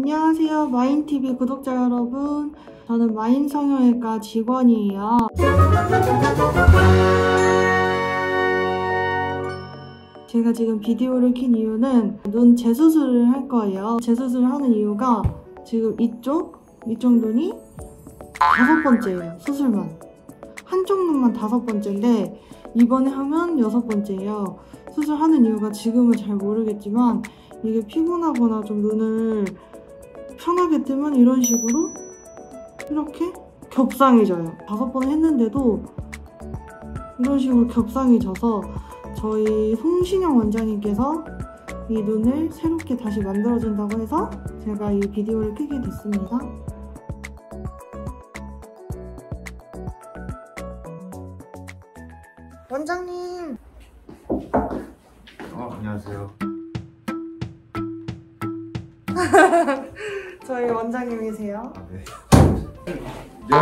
안녕하세요. 마인TV 구독자 여러분. 저는 마인 성형외과 직원이에요. 제가 지금 비디오를 킨 이유는 눈 재수술을 할 거예요. 재수술을 하는 이유가 지금 이쪽, 이쪽 눈이 다섯 번째예요. 수술만. 한쪽 눈만 다섯 번째인데 이번에 하면 여섯 번째예요. 수술하는 이유가 지금은 잘 모르겠지만 이게 피곤하거나 좀 눈을 편하게 뜨면 이런 식으로 이렇게 겹상해져요. 다섯 번 했는데도 이런 식으로 겹상이 져서 저희 송신영 원장님께서 이 눈을 새롭게 다시 만들어준다고 해서 제가 이 비디오를 끄게 됐습니다. 원장님 어, 안녕하세요. 저희 원장님이세요. 아, 네. 네,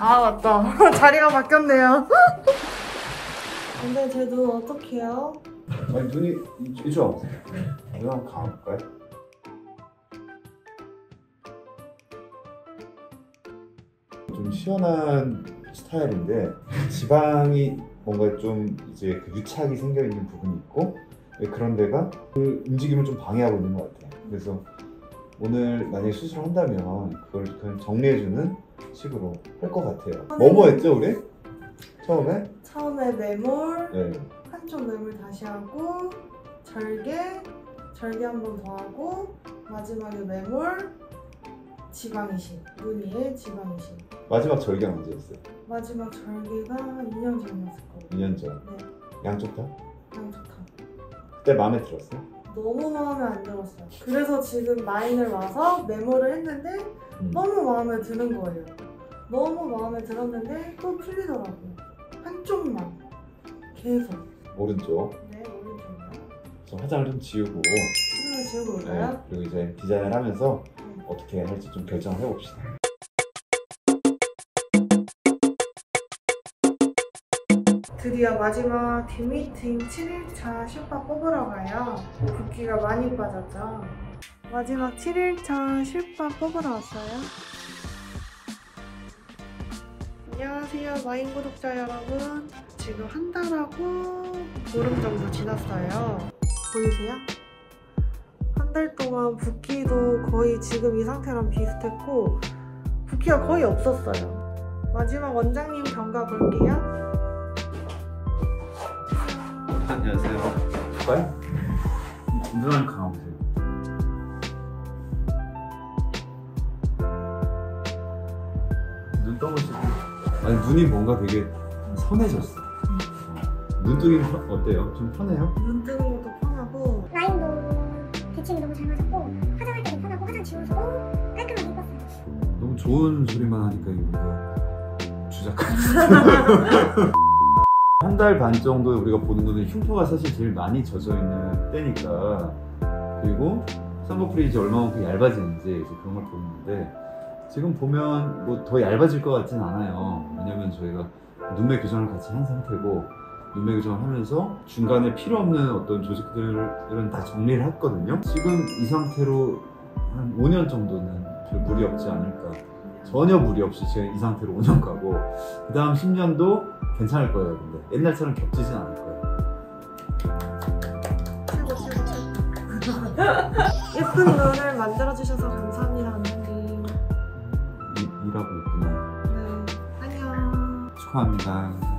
아 맞다 자리가 바뀌었네요. 근데 쟤도 어떡해요? 아니 눈이 이- 이쪽 와보세요. 눈 한번 감아볼까요? 좀 시원한 스타일인데 지방이 뭔가 좀 이제 그 유착이 생겨 있는 부분이 있고 네, 그런 데가 그 움직임을 좀 방해하고 있는 것 같아요. 그래서 오늘 만약에 수술을 한다면 그걸 그냥 정리해주는 식으로 할 것 같아요. 뭐뭐 했죠 우리? 처음에? 처음에 매몰 네. 한쪽 매물 다시 하고 절개 절개 한 번 더 하고 마지막에 매몰 지방이식 눈 위에 지방이식 마지막 절개가 언제였어요? 마지막 절개가 2년 전이었을 거예요 2년 전. 네 양쪽 다? 양쪽 다 그때 마음에 들었어? 너무 마음에 안 들었어요 그래서 지금 마인을 와서 메모를 했는데 음. 너무 마음에 드는 거예요 너무 마음에 들었는데 또 풀리더라고요 한쪽만 계속 오른쪽. 네 오른쪽이요 좀 화장을 좀 지우고 하나 지우고 올까요? 네, 그리고 이제 디자인을 하면서 네. 어떻게 할지 좀 결정을 해봅시다. 드디어 마지막 뒷미팅 7일차 실밥 뽑으러 가요. 붓기가 많이 빠졌죠. 마지막 7일차 실밥 뽑으러 왔어요. 안녕하세요, 마인 구독자 여러분. 지금 한 달하고 보름 정도 지났어요. 보이세요? 한 달 동안 붓기도 거의 지금 이 상태랑 비슷했고 붓기가 거의 없었어요. 마지막 원장님 경과 볼게요. 안녕하세요. 볼까요? 눈을 감아보세요. 눈 떠보시고. 아니 눈이 뭔가 되게 선해졌어. 눈뜨기는 편- 어때요? 좀 편해요? 눈 뜨는 것도 편하고 라인도 대칭이 너무 잘 맞았고 화장할 때도 편하고 화장 지워주고 깔끔하게 입었어요. 너무 좋은 소리만 하니까 이거 뭔가 주작 같아. 한 달 반 정도 우리가 보는 거는 흉터가 사실 제일 많이 젖어 있는 때니까 그리고 쌍꺼풀이 이제 얼마만큼 얇아지는지 그런 걸 보는데 지금 보면 뭐 더 얇아질 것 같진 않아요. 왜냐면 저희가 눈매 교정을 같이 한 상태고 눈매 교정을 하면서 중간에 필요 없는 어떤 조직들은 다 정리를 했거든요. 지금 이 상태로 한 5년 정도는 별 무리 없지 않을까. 전혀 무리 없이 지금 이 상태로 5년 가고 그 다음 10년도 괜찮을 거예요. 근데 옛날처럼 겹치진 않을 거예요. 최고 최고 최고 예쁜 눈을 만들어주셔서 감사합니다 이- 일하고 있구나. 네 안녕 축하합니다.